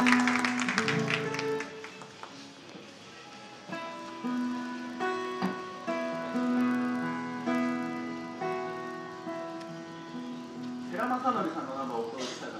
寺正則さんのナンバーをお届けしたい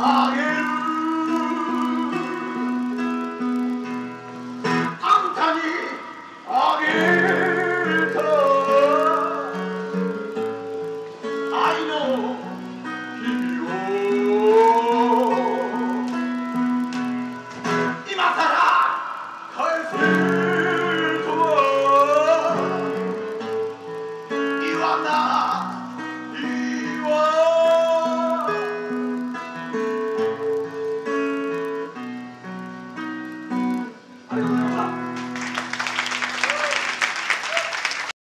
Oh, yeah.